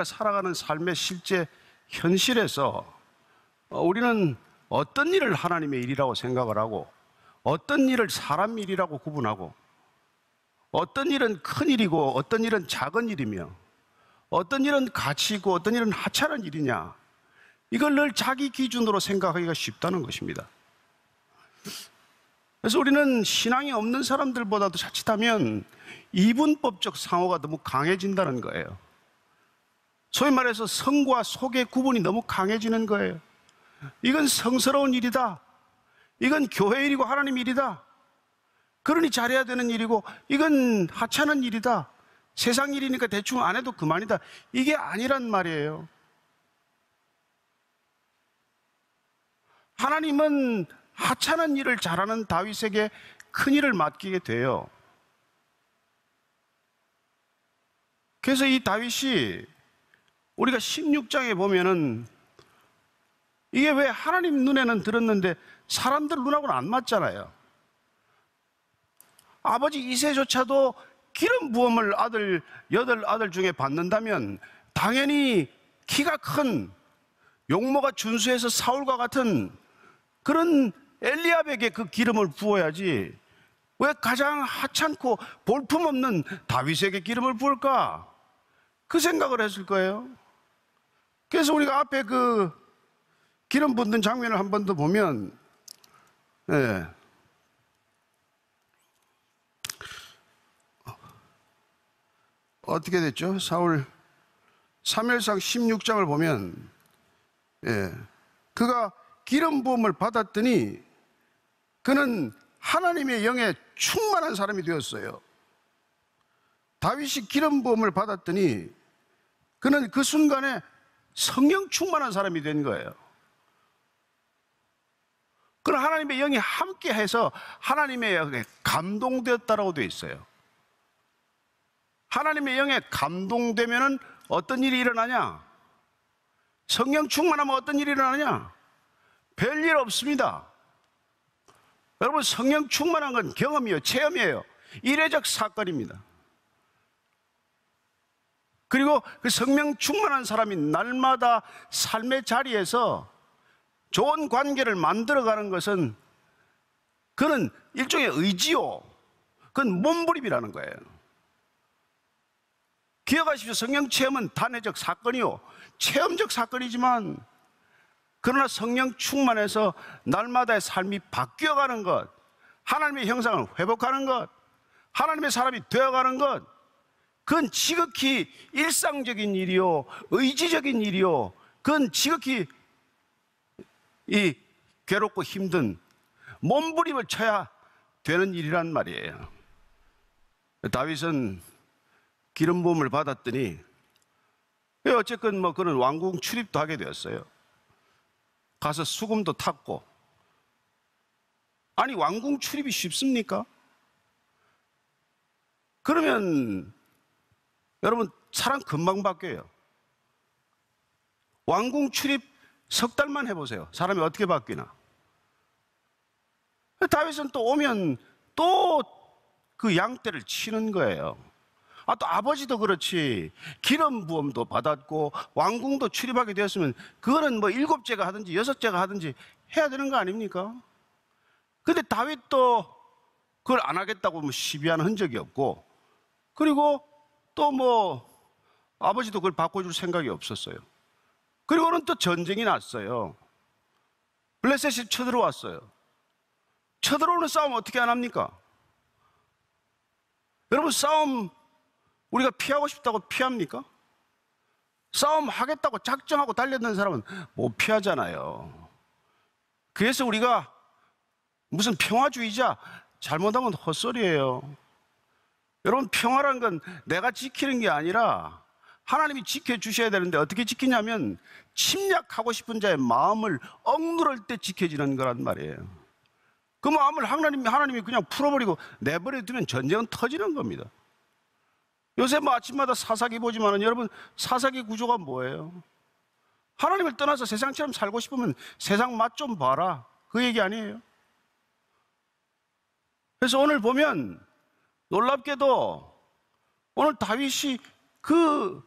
우리가 살아가는 삶의 실제 현실에서 어, 우리는 어떤 일을 하나님의 일이라고 생각을 하고 어떤 일을 사람 일이라고 구분하고 어떤 일은 큰 일이고 어떤 일은 작은 일이며 어떤 일은 가치 있고 어떤 일은 하찮은 일이냐 이걸 늘 자기 기준으로 생각하기가 쉽다는 것입니다. 그래서 우리는 신앙이 없는 사람들보다도 자칫하면 이분법적 상호가 너무 강해진다는 거예요. 소위 말해서 성과 속의 구분이 너무 강해지는 거예요. 이건 성스러운 일이다. 이건 교회 일이고 하나님 일이다. 그러니 잘해야 되는 일이고 이건 하찮은 일이다. 세상 일이니까 대충 안 해도 그만이다. 이게 아니란 말이에요. 하나님은 하찮은 일을 잘하는 다윗에게 큰 일을 맡기게 돼요. 그래서 이 다윗이 우리가 16장에 보면은 이게 왜 하나님 눈에는 들었는데 사람들 눈하고는 안 맞잖아요. 아버지 이세조차도 기름 부음을 아들 여덟 아들 중에 받는다면 당연히 키가 큰 용모가 준수해서 사울과 같은 그런 엘리압에게 그 기름을 부어야지 왜 가장 하찮고 볼품없는 다윗에게 기름을 부을까? 그 생각을 했을 거예요. 그래서 우리가 앞에 그 기름 붓는 장면을 한 번 더 보면, 예. 어떻게 됐죠? 사울 3일상 16장을 보면, 예. 그가 기름 부음을 받았더니 그는 하나님의 영에 충만한 사람이 되었어요. 다윗이 기름 부음을 받았더니 그는 그 순간에 성령 충만한 사람이 된 거예요. 그런 하나님의 영이 함께 해서 하나님의 영에 감동되었다라고 되어 있어요. 하나님의 영에 감동되면은 어떤 일이 일어나냐? 성령 충만하면 어떤 일이 일어나냐? 별일 없습니다. 여러분, 성령 충만한 건 경험이에요. 체험이에요. 이례적 사건입니다. 그리고 그 성령 충만한 사람이 날마다 삶의 자리에서 좋은 관계를 만들어가는 것은 그는 일종의 의지요. 그건 몸부림이라는 거예요. 기억하십시오. 성령 체험은 단회적 사건이요. 체험적 사건이지만 그러나 성령 충만해서 날마다의 삶이 바뀌어가는 것, 하나님의 형상을 회복하는 것, 하나님의 사람이 되어가는 것, 그건 지극히 일상적인 일이요, 의지적인 일이요, 그건 지극히 이 괴롭고 힘든 몸부림을 쳐야 되는 일이란 말이에요. 다윗은 기름 부음을 받았더니 어쨌건 뭐 그런 왕궁 출입도 하게 되었어요. 가서 수금도 탔고 아니 왕궁 출입이 쉽습니까? 그러면 여러분 사람 금방 바뀌어요. 왕궁 출입 석 달만 해보세요. 사람이 어떻게 바뀌나? 다윗은 또 오면 또 그 양떼를 치는 거예요. 아, 또 아버지도 그렇지. 기름 부음도 받았고, 왕궁도 출입하게 되었으면, 그거는 뭐 일곱째가 하든지 여섯째가 하든지 해야 되는 거 아닙니까? 근데 다윗도 그걸 안 하겠다고 뭐 시비하는 흔적이 없고, 그리고 또 뭐, 아버지도 그걸 바꿔줄 생각이 없었어요. 그리고는 또 전쟁이 났어요. 블레셋이 쳐들어왔어요. 쳐들어오는 싸움 어떻게 안 합니까? 여러분 싸움 우리가 피하고 싶다고 피합니까? 싸움 하겠다고 작정하고 달렸는 사람은 못 피하잖아요. 그래서 우리가 무슨 평화주의자 잘못하면 헛소리예요. 여러분 평화란 건 내가 지키는 게 아니라 하나님이 지켜주셔야 되는데 어떻게 지키냐면 침략하고 싶은 자의 마음을 억누를 때 지켜지는 거란 말이에요. 그 마음을 하나님이, 하나님이 그냥 풀어버리고 내버려 두면 전쟁은 터지는 겁니다. 요새 뭐 아침마다 사사기 보지만은 여러분 사사기 구조가 뭐예요? 하나님을 떠나서 세상처럼 살고 싶으면 세상 맛 좀 봐라. 그 얘기 아니에요? 그래서 오늘 보면 놀랍게도 오늘 다윗이 그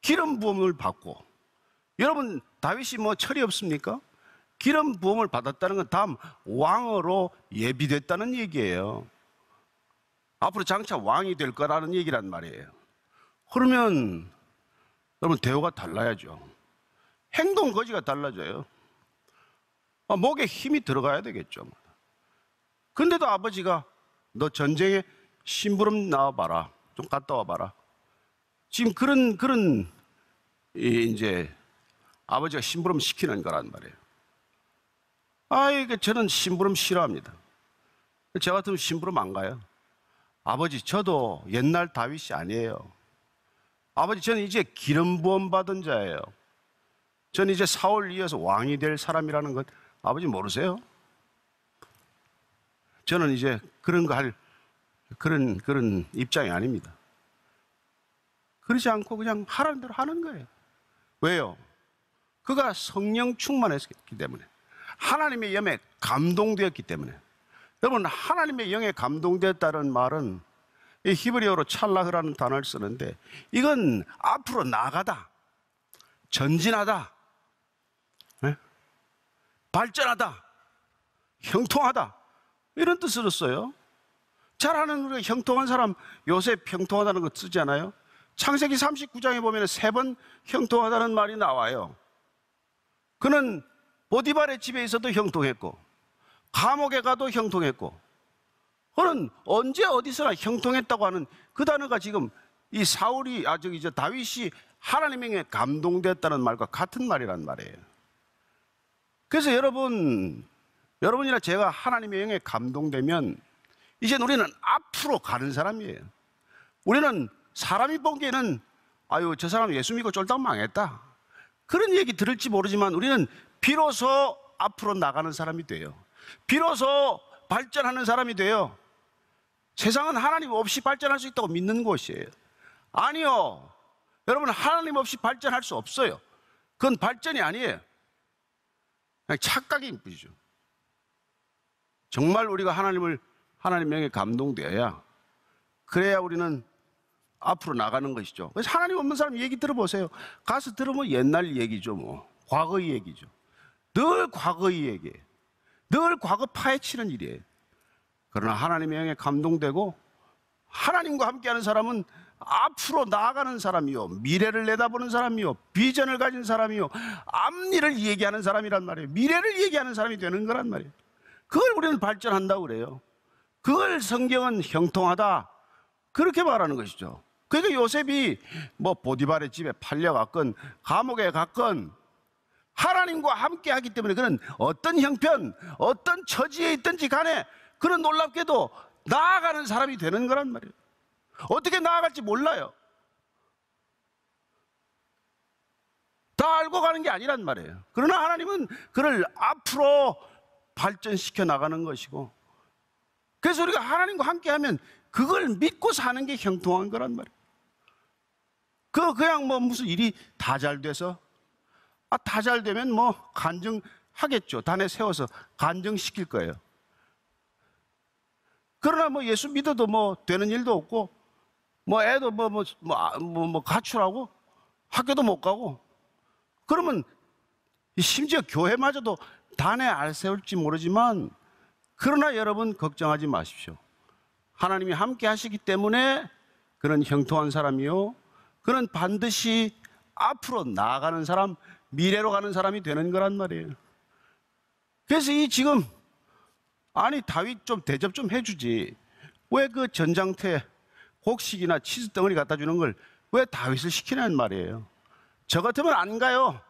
기름 부음을 받고 여러분 다윗이 뭐 철이 없습니까? 기름 부음을 받았다는 건 다음 왕으로 예비됐다는 얘기예요. 앞으로 장차 왕이 될 거라는 얘기란 말이에요. 그러면 여러분 대우가 달라야죠. 행동 거지가 달라져요. 아, 목에 힘이 들어가야 되겠죠. 근데도 아버지가 너 전쟁에 심부름 나와봐라. 좀 갔다 와봐라. 지금 그런, 그런, 이, 이제, 아버지가 심부름 시키는 거란 말이에요. 아, 이게 저는 심부름 싫어합니다. 저 같으면 심부름 안 가요. 아버지, 저도 옛날 다윗이 아니에요. 아버지, 저는 이제 기름 부음 받은 자예요. 저는 이제 사울 이어서 왕이 될 사람이라는 것 아버지 모르세요? 저는 이제 그런 거 할 그런 그런 입장이 아닙니다. 그러지 않고 그냥 하라는 대로 하는 거예요. 왜요? 그가 성령 충만했기 때문에 하나님의 영에 감동되었기 때문에 여러분 하나님의 영에 감동되었다는 말은 이 히브리어로 찰라흐라는 단어를 쓰는데 이건 앞으로 나가다 전진하다 네? 발전하다 형통하다 이런 뜻으로 써요. 잘하는 우리가 형통한 사람 요새 형통하다는 거 쓰잖아요. 창세기 39장에 보면 세 번 형통하다는 말이 나와요. 그는 보디발의 집에 있어도 형통했고 감옥에 가도 형통했고 그는 언제 어디서나 형통했다고 하는 그 단어가 지금 이 사울이 아 저기 저 다윗이 하나님에게 감동됐다는 말과 같은 말이란 말이에요. 그래서 여러분 여러분이나 제가 하나님의 영에 감동되면 이제 우리는 앞으로 가는 사람이에요. 우리는 사람이 보기에는 아유 저 사람 예수 믿고 쫄딱 망했다. 그런 얘기 들을지 모르지만 우리는 비로소 앞으로 나가는 사람이 돼요. 비로소 발전하는 사람이 돼요. 세상은 하나님 없이 발전할 수 있다고 믿는 곳이에요. 아니요. 여러분 하나님 없이 발전할 수 없어요. 그건 발전이 아니에요. 그냥 착각인 뿐이죠. 정말 우리가 하나님을 하나님 명에 감동되어야 그래야 우리는 앞으로 나가는 것이죠. 그래서 하나님 없는 사람 얘기 들어보세요. 가서 들으면 옛날 얘기죠, 뭐. 과거의 얘기죠. 늘 과거의 얘기예요. 늘 과거 파헤치는 일이에요. 그러나 하나님의 영에 감동되고 하나님과 함께하는 사람은 앞으로 나아가는 사람이요. 미래를 내다보는 사람이요. 비전을 가진 사람이요. 앞일을 얘기하는 사람이란 말이에요. 미래를 얘기하는 사람이 되는 거란 말이에요. 그걸 우리는 발전한다고 그래요. 그걸 성경은 형통하다. 그렇게 말하는 것이죠. 그러니까 요셉이 뭐 보디발의 집에 팔려갔건 감옥에 갔건 하나님과 함께 하기 때문에 그는 어떤 형편, 어떤 처지에 있든지 간에 그런 놀랍게도 나아가는 사람이 되는 거란 말이에요. 어떻게 나아갈지 몰라요. 다 알고 가는 게 아니란 말이에요. 그러나 하나님은 그를 앞으로 발전시켜 나가는 것이고 그래서 우리가 하나님과 함께 하면 그걸 믿고 사는 게 형통한 거란 말이에요. 그 그냥 뭐 무슨 일이 다 잘 돼서 아, 다 잘 되면 뭐 간증하겠죠. 단에 세워서 간증시킬 거예요. 그러나 뭐 예수 믿어도 뭐 되는 일도 없고 뭐 애도 뭐 뭐 뭐 뭐, 뭐 가출하고 학교도 못 가고 그러면 심지어 교회마저도 단에 알 세울지 모르지만 그러나 여러분 걱정하지 마십시오. 하나님이 함께 하시기 때문에 그런 형통한 사람이요. 그는 반드시 앞으로 나아가는 사람, 미래로 가는 사람이 되는 거란 말이에요. 그래서 이 지금 아니 다윗 좀 대접 좀 해주지. 왜 그 전장태 곡식이나 치즈 덩어리 갖다 주는 걸 왜 다윗을 시키냐는 말이에요. 저 같으면 안 가요.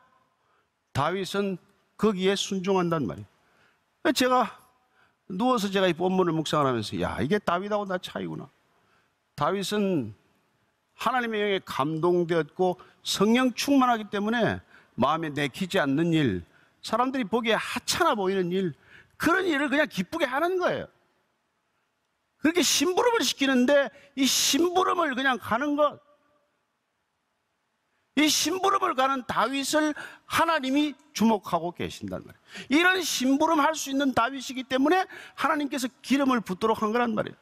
다윗은 거기에 순종한단 말이에요. 제가 누워서 제가 이 본문을 묵상을 하면서 야 이게 다윗하고 나 차이구나. 다윗은 하나님의 영에 감동되었고 성령 충만하기 때문에 마음에 내키지 않는 일, 사람들이 보기에 하찮아 보이는 일, 그런 일을 그냥 기쁘게 하는 거예요. 그렇게 심부름을 시키는데 이 심부름을 그냥 가는 것, 이 심부름을 가는 다윗을 하나님이 주목하고 계신단 말이에요. 이런 심부름 할 수 있는 다윗이기 때문에 하나님께서 기름을 붓도록 한 거란 말이에요.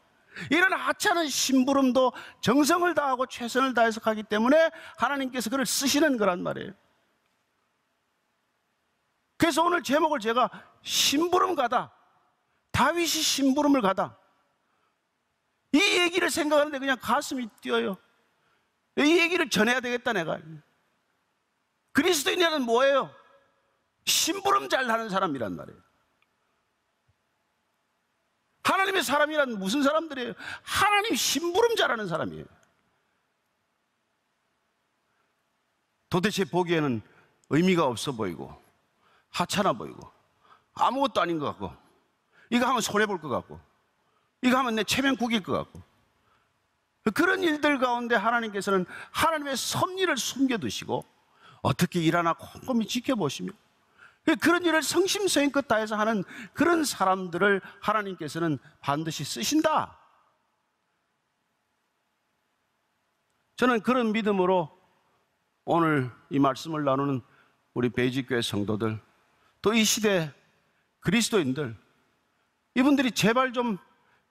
이런 하찮은 심부름도 정성을 다하고 최선을 다해서 하기 때문에 하나님께서 그를 쓰시는 거란 말이에요. 그래서 오늘 제목을 제가 심부름 가다. 다윗이 심부름을 가다. 이 얘기를 생각하는데 그냥 가슴이 뛰어요. 이 얘기를 전해야 되겠다, 내가. 그리스도인이란 뭐예요? 심부름 잘 하는 사람이란 말이에요. 하나님의 사람이란 무슨 사람들이에요? 하나님 심부름 잘하는 사람이에요. 도대체 보기에는 의미가 없어 보이고 하찮아 보이고 아무것도 아닌 것 같고 이거 하면 손해 볼 것 같고 이거 하면 내 체면 구길 것 같고 그런 일들 가운데 하나님께서는 하나님의 섭리를 숨겨두시고 어떻게 일하나 꼼꼼히 지켜보시며 그런 일을 성심성의껏 다해서 하는 그런 사람들을 하나님께서는 반드시 쓰신다. 저는 그런 믿음으로 오늘 이 말씀을 나누는 우리 베이직교회 성도들 또 이 시대 그리스도인들 이분들이 제발 좀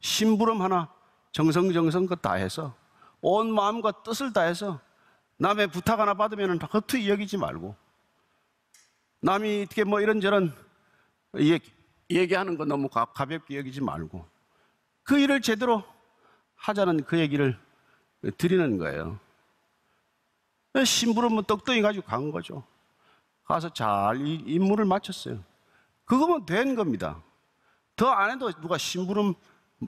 심부름 하나 정성정성껏 다해서 온 마음과 뜻을 다해서 남의 부탁 하나 받으면 허투이 여기지 말고 남이 어떻게 뭐 이런저런 얘기, 얘기하는 거 너무 가, 가볍게 여기지 말고 그 일을 제대로 하자는 그 얘기를 드리는 거예요. 심부름은 떡덩이 가지고 간 거죠. 가서 잘 임무를 마쳤어요. 그거면 된 겁니다. 더 안 해도 누가 심부름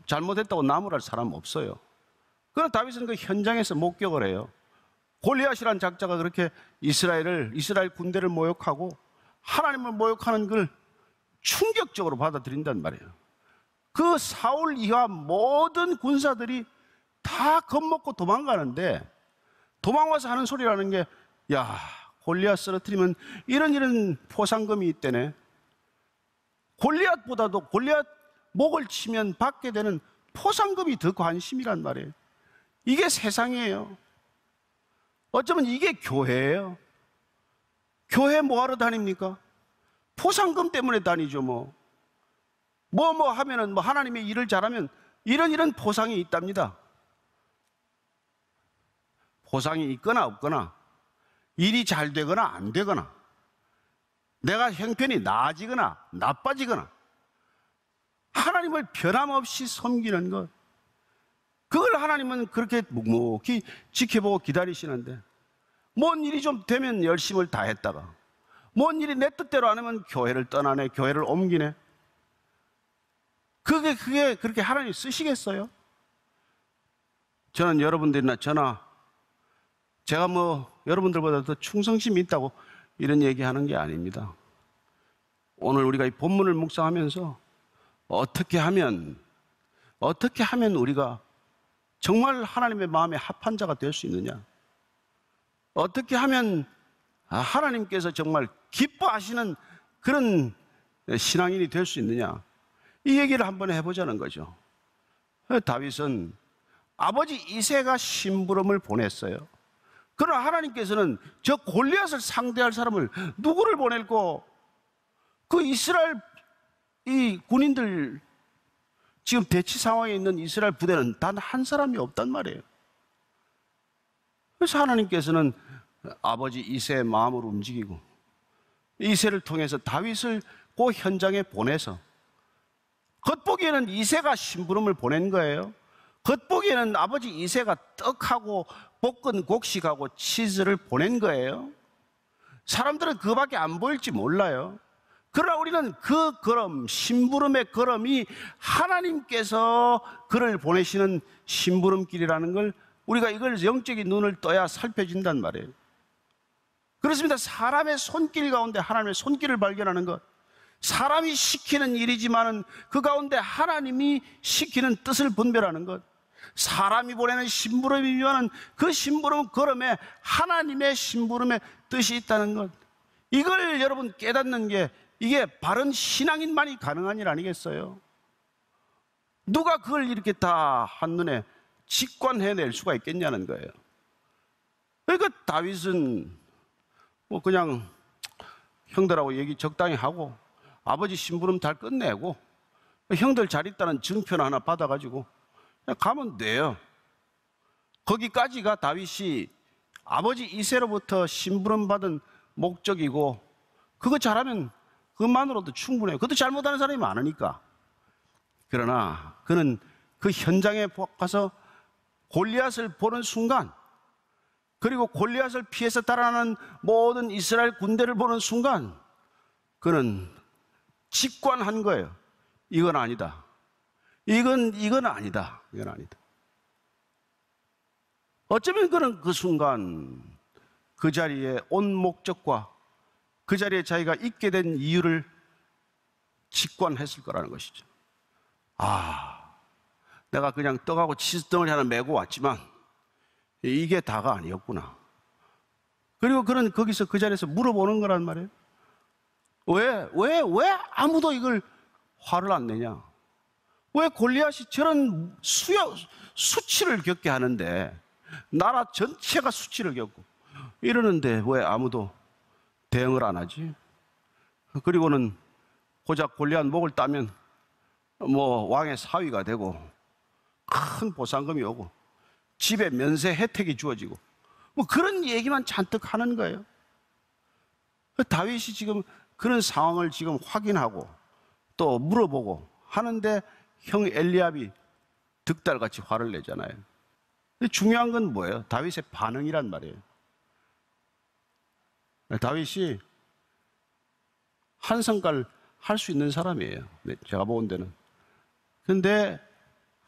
잘못했다고 나무랄 사람 없어요. 그러나 다윗은 그 현장에서 목격을 해요. 골리앗이란 작자가 그렇게 이스라엘을 이스라엘 군대를 모욕하고 하나님을 모욕하는 걸 충격적으로 받아들인단 말이에요. 그 사울 이하 모든 군사들이 다 겁먹고 도망가는데 도망와서 하는 소리라는 게 야, 골리앗 쓰러뜨리면 이런 이런 포상금이 있대네. 골리앗보다도 골리앗 목을 치면 받게 되는 포상금이 더 관심이란 말이에요. 이게 세상이에요. 어쩌면 이게 교회예요. 교회 뭐하러 다닙니까? 포상금 때문에 다니죠, 뭐. 뭐, 뭐 하면은, 뭐 하나님의 일을 잘하면 이런 이런 포상이 있답니다. 포상이 있거나 없거나, 일이 잘 되거나 안 되거나, 내가 형편이 나아지거나 나빠지거나, 하나님을 변함없이 섬기는 것. 그걸 하나님은 그렇게 묵묵히 지켜보고 기다리시는데, 뭔 일이 좀 되면 열심을 다했다가 뭔 일이 내 뜻대로 안 하면 교회를 떠나네 교회를 옮기네 그게 그게 그렇게 하나님 쓰시겠어요? 저는 여러분들이나 저나 제가 뭐 여러분들보다 더 충성심이 있다고 이런 얘기하는 게 아닙니다. 오늘 우리가 이 본문을 묵상하면서 어떻게 하면 어떻게 하면 우리가 정말 하나님의 마음에 합한 자가 될 수 있느냐? 어떻게 하면 아, 하나님께서 정말 기뻐하시는 그런 신앙인이 될 수 있느냐? 이 얘기를 한번 해보자는 거죠. 다윗은 아버지 이세가 심부름을 보냈어요. 그러나 하나님께서는 저 골리앗을 상대할 사람을 누구를 보낼고 그 이스라엘 이 군인들 지금 대치 상황에 있는 이스라엘 부대는 단 한 사람이 없단 말이에요. 그래서 하나님께서는 아버지 이세의 마음을 움직이고 이세를 통해서 다윗을 그 현장에 보내서 겉보기에는 이세가 심부름을 보낸 거예요. 겉보기에는 아버지 이세가 떡하고 볶은 곡식하고 치즈를 보낸 거예요. 사람들은 그밖에 안 보일지 몰라요. 그러나 우리는 그 걸음, 심부름의 걸음이 하나님께서 그를 보내시는 심부름길이라는 걸 우리가 이걸 영적인 눈을 떠야 살펴진단 말이에요. 그렇습니다. 사람의 손길 가운데 하나님의 손길을 발견하는 것. 사람이 시키는 일이지만은 그 가운데 하나님이 시키는 뜻을 분별하는 것. 사람이 보내는 심부름이면은 그 심부름 걸음에 하나님의 심부름의 뜻이 있다는 것. 이걸 여러분 깨닫는 게 이게 바른 신앙인만이 가능한 일 아니겠어요? 누가 그걸 이렇게 다 한눈에 직관해낼 수가 있겠냐는 거예요. 그러니까 다윗은 뭐 그냥 형들하고 얘기 적당히 하고 아버지 심부름 잘 끝내고 형들 잘 있다는 증표 하나 받아가지고 가면 돼요. 거기까지가 다윗이 아버지 이세로부터 심부름 받은 목적이고 그거 잘하면 그것만으로도 충분해요. 그것도 잘못하는 사람이 많으니까. 그러나 그는 그 현장에 가서 골리앗을 보는 순간 그리고 골리앗을 피해서 달아나는 모든 이스라엘 군대를 보는 순간 그는 직관한 거예요. 이건 아니다. 이건 이건 아니다. 이건 아니다. 어쩌면 그는 그 순간 그 자리에 온 목적과 그 자리에 자기가 있게 된 이유를 직관했을 거라는 것이죠. 아, 내가 그냥 떡하고 치즈덩어리 하나 메고 왔지만 이게 다가 아니었구나. 그리고 그는 거기서 그 자리에서 물어보는 거란 말이에요. 왜, 왜, 왜 아무도 이걸 화를 안 내냐? 왜 골리앗이 저런 수여, 수치를 겪게 하는데 나라 전체가 수치를 겪고 이러는데 왜 아무도 대응을 안 하지? 그리고는 고작 골리앗 목을 따면 뭐 왕의 사위가 되고 큰 보상금이 오고 집에 면세 혜택이 주어지고 뭐 그런 얘기만 잔뜩 하는 거예요. 다윗이 지금 그런 상황을 지금 확인하고 또 물어보고 하는데 형 엘리압이 득달같이 화를 내잖아요. 중요한 건 뭐예요? 다윗의 반응이란 말이에요. 다윗이 한 성깔 할 수 있는 사람이에요. 네, 제가 본 데는. 근데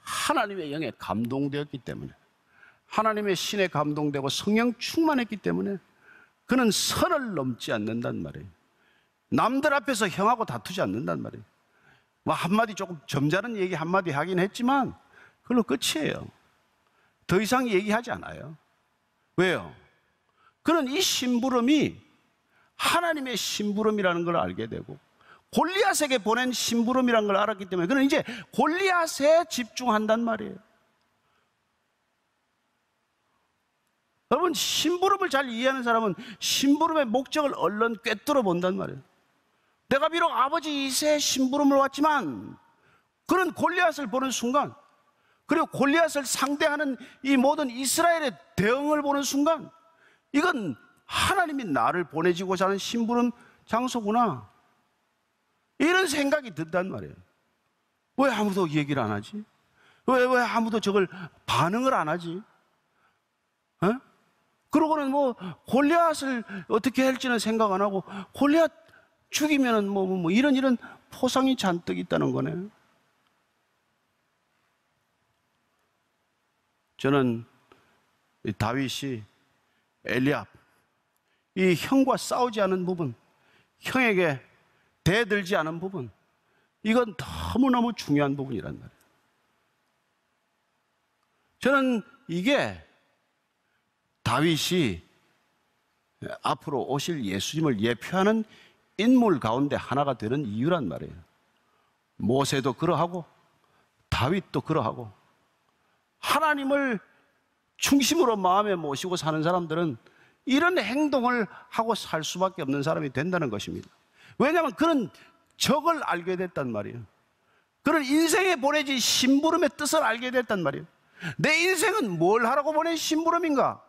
하나님의 영에 감동되었기 때문에 하나님의 신에 감동되고 성령 충만했기 때문에 그는 선을 넘지 않는단 말이에요. 남들 앞에서 형하고 다투지 않는단 말이에요. 뭐 한마디 조금 점잖은 얘기 한마디 하긴 했지만 그걸로 끝이에요. 더 이상 얘기하지 않아요. 왜요? 그는 이 심부름이 하나님의 심부름이라는 걸 알게 되고 골리앗에게 보낸 심부름이라는 걸 알았기 때문에 그는 이제 골리앗에 집중한단 말이에요. 여러분 심부름을 잘 이해하는 사람은 심부름의 목적을 얼른 꿰뚫어 본단 말이에요. 내가 비록 아버지 이세의 심부름을 왔지만 그는 골리앗을 보는 순간 그리고 골리앗을 상대하는 이 모든 이스라엘의 대응을 보는 순간 이건 하나님이 나를 보내지고자 하는 심부름 장소구나 이런 생각이 든단 말이에요 왜 아무도 얘기를 안 하지? 왜, 왜 아무도 저걸 반응을 안 하지? 어? 그러고는 뭐 골리앗을 어떻게 할지는 생각 안 하고 골리앗 죽이면은 뭐, 뭐, 뭐 이런 이런 포상이 잔뜩 있다는 거네. 저는 다윗이 엘리압 이 형과 싸우지 않은 부분, 형에게 대들지 않은 부분, 이건 너무너무 중요한 부분이란 말이에요. 저는 이게 다윗이 앞으로 오실 예수님을 예표하는 인물 가운데 하나가 되는 이유란 말이에요. 모세도 그러하고 다윗도 그러하고 하나님을 중심으로 마음에 모시고 사는 사람들은 이런 행동을 하고 살 수밖에 없는 사람이 된다는 것입니다. 왜냐하면 그런 적을 알게 됐단 말이에요. 그런 인생에 보내진 심부름의 뜻을 알게 됐단 말이에요. 내 인생은 뭘 하라고 보낸 심부름인가?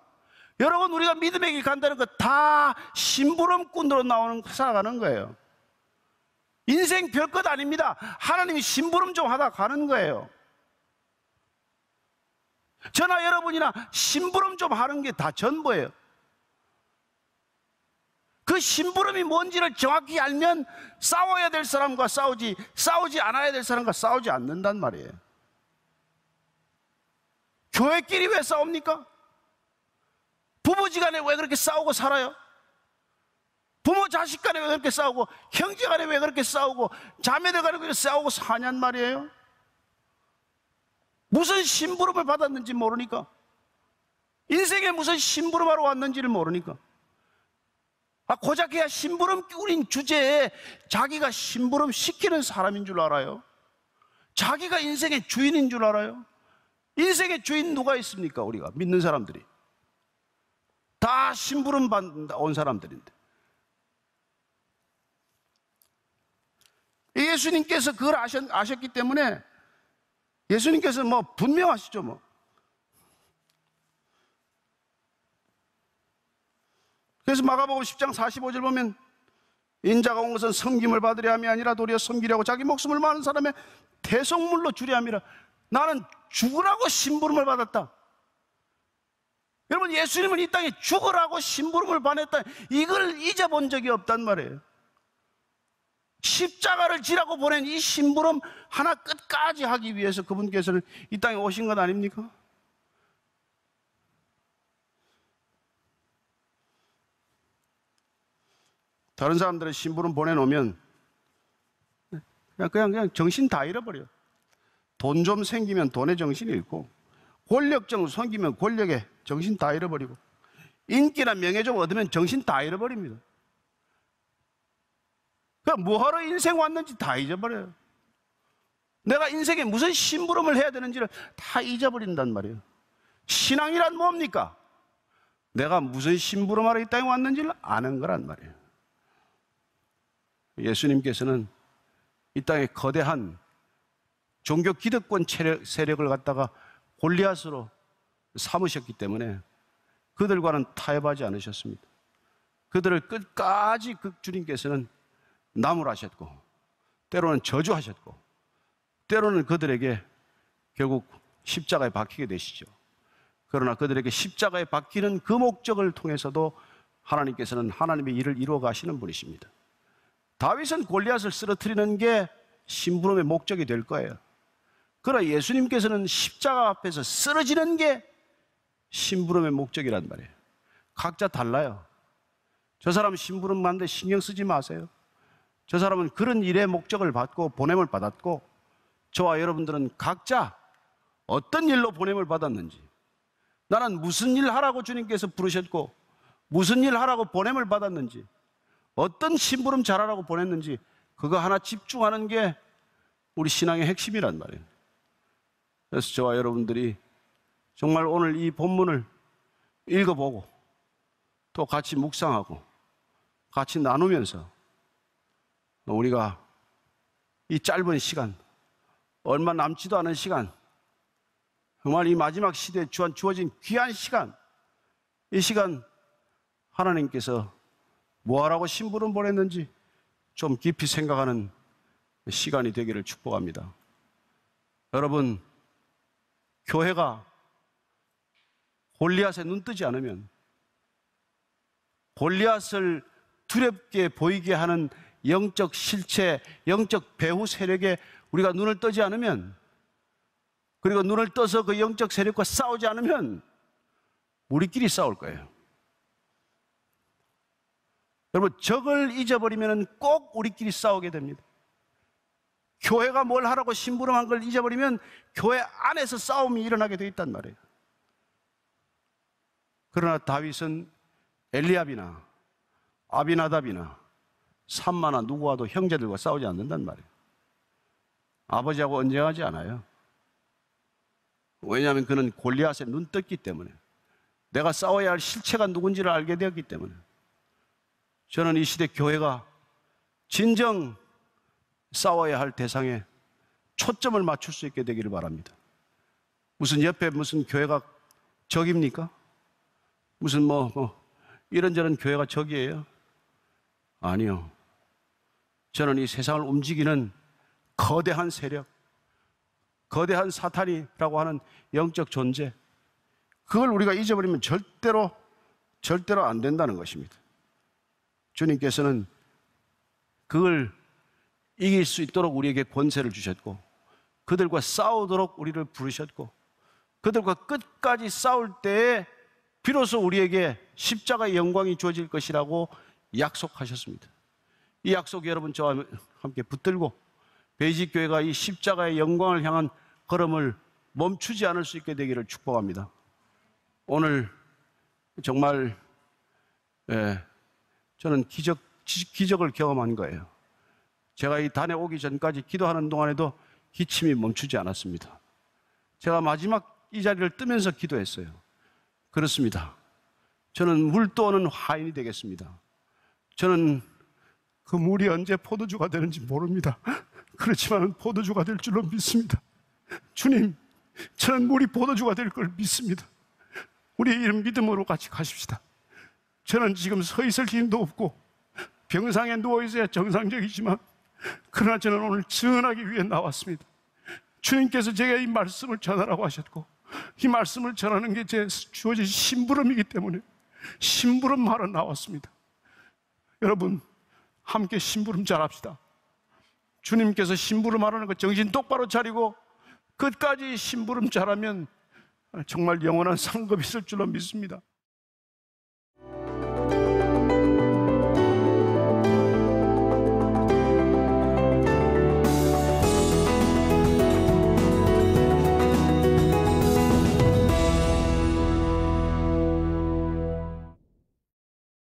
여러분 우리가 믿음의 길 간다는 거 다 심부름꾼으로 나오는 살아가는 거예요. 인생 별것 아닙니다. 하나님이 심부름 좀 하다 가는 거예요. 저나 여러분이나 심부름 좀 하는 게 다 전부예요. 그 심부름이 뭔지를 정확히 알면 싸워야 될 사람과 싸우지, 싸우지 않아야 될 사람과 싸우지 않는단 말이에요. 교회끼리 왜 싸웁니까? 부부지간에 왜 그렇게 싸우고 살아요? 부모 자식 간에 왜 그렇게 싸우고 형제 간에 왜 그렇게 싸우고 자매들 간에 왜 그렇게 싸우고 사냔 말이에요? 무슨 심부름을 받았는지 모르니까 인생에 무슨 심부름하러 왔는지를 모르니까 아, 고작해야 심부름 꾸린 주제에 자기가 심부름 시키는 사람인 줄 알아요 자기가 인생의 주인인 줄 알아요 인생의 주인 누가 있습니까 우리가 믿는 사람들이 다 심부름 받는 온 사람들인데. 예수님께서 그걸 아셨, 아셨 기 때문에 예수님께서 뭐 분명하시죠, 뭐. 그래서 마가복음 10장 45절 보면 인자가 온 것은 섬김을 받으려 함이 아니라 도리어 섬기려고 자기 목숨을 많은 사람의 대속물로 주려 함이라. 나는 죽으라고 심부름을 받았다. 여러분 예수님은 이 땅에 죽으라고 심부름을 받았다. 이걸 잊어본 적이 없단 말이에요. 십자가를 지라고 보낸 이 심부름 하나 끝까지 하기 위해서 그분께서는 이 땅에 오신 것 아닙니까? 다른 사람들의 심부름 보내놓으면 그냥, 그냥, 그냥 정신 다 잃어버려. 돈 좀 생기면 돈의 정신이 잃고, 권력 좀 생기면 권력에 정신 다 잃어버리고, 인기나 명예 좀 얻으면 정신 다 잃어버립니다. 그냥 뭐하러 인생 왔는지 다 잊어버려요. 내가 인생에 무슨 심부름을 해야 되는지를 다 잊어버린단 말이에요. 신앙이란 뭡니까? 내가 무슨 심부름하러 이 땅에 왔는지를 아는 거란 말이에요. 예수님께서는 이 땅에 거대한 종교 기득권 세력을 갖다가 골리앗으로 삼으셨기 때문에 그들과는 타협하지 않으셨습니다. 그들을 끝까지 그 주님께서는 나무라셨고 때로는 저주하셨고 때로는 그들에게 결국 십자가에 박히게 되시죠. 그러나 그들에게 십자가에 박히는 그 목적을 통해서도 하나님께서는 하나님의 일을 이루어 가시는 분이십니다. 다윗은 골리앗을 쓰러뜨리는 게 심부름의 목적이 될 거예요. 그러나 예수님께서는 십자가 앞에서 쓰러지는 게 심부름의 목적이란 말이에요. 각자 달라요. 저 사람 심부름 만데 신경 쓰지 마세요. 저 사람은 그런 일의 목적을 받고 보냄을 받았고 저와 여러분들은 각자 어떤 일로 보냄을 받았는지 나는 무슨 일 하라고 주님께서 부르셨고 무슨 일 하라고 보냄을 받았는지 어떤 심부름 잘하라고 보냈는지 그거 하나 집중하는 게 우리 신앙의 핵심이란 말이에요. 그래서 저와 여러분들이 정말 오늘 이 본문을 읽어보고 또 같이 묵상하고 같이 나누면서 우리가 이 짧은 시간, 얼마 남지도 않은 시간, 정말 이 마지막 시대에 주어진 귀한 시간, 이 시간 하나님께서 뭐하라고 심부름 보냈는지 좀 깊이 생각하는 시간이 되기를 축복합니다. 여러분, 교회가 골리앗에 눈 뜨지 않으면 골리앗을 두렵게 보이게 하는 영적 실체, 영적 배후 세력에 우리가 눈을 뜨지 않으면 그리고 눈을 떠서 그 영적 세력과 싸우지 않으면 우리끼리 싸울 거예요. 여러분, 적을 잊어버리면 꼭 우리끼리 싸우게 됩니다. 교회가 뭘 하라고 심부름한 걸 잊어버리면 교회 안에서 싸움이 일어나게 돼 있단 말이에요. 그러나 다윗은 엘리압이나 아비나답이나 삼마나 누구와도 형제들과 싸우지 않는단 말이에요. 아버지하고 언쟁하지 않아요. 왜냐하면 그는 골리앗에 눈 떴기 때문에 내가 싸워야 할 실체가 누군지를 알게 되었기 때문에 저는 이 시대 교회가 진정 싸워야 할 대상에 초점을 맞출 수 있게 되기를 바랍니다. 무슨 옆에 무슨 교회가 적입니까? 무슨 뭐, 뭐 이런저런 교회가 적이에요? 아니요. 저는 이 세상을 움직이는 거대한 세력, 거대한 사탄이라고 하는 영적 존재, 그걸 우리가 잊어버리면 절대로, 절대로 안 된다는 것입니다. 주님께서는 그걸 이길 수 있도록 우리에게 권세를 주셨고, 그들과 싸우도록 우리를 부르셨고, 그들과 끝까지 싸울 때에 비로소 우리에게 십자가의 영광이 주어질 것이라고 약속하셨습니다. 이 약속 여러분 저와 함께 붙들고 베이직 교회가 이 십자가의 영광을 향한 걸음을 멈추지 않을 수 있게 되기를 축복합니다. 오늘 정말 예, 저는 기적 기적을 경험한 거예요. 제가 이 단에 오기 전까지 기도하는 동안에도 기침이 멈추지 않았습니다. 제가 마지막 이 자리를 뜨면서 기도했어요. 그렇습니다. 저는 물 떠오는 화인이 되겠습니다. 저는 그 물이 언제 포도주가 되는지 모릅니다. 그렇지만 포도주가 될 줄로 믿습니다. 주님, 저는 물이 보도주가 될 걸 믿습니다. 우리 이런 믿음으로 같이 가십시다. 저는 지금 서 있을 힘도 없고 병상에 누워 있어야 정상적이지만 그러나 저는 오늘 증언하기 위해 나왔습니다. 주님께서 제가 이 말씀을 전하라고 하셨고 이 말씀을 전하는 게 제 주어진 심부름이기 때문에 심부름 하러 나왔습니다. 여러분 함께 심부름 잘합시다. 주님께서 심부름 하라는 거 정신 똑바로 차리고 끝까지 심부름 잘하면 정말 영원한 상급이 있을 줄로 믿습니다.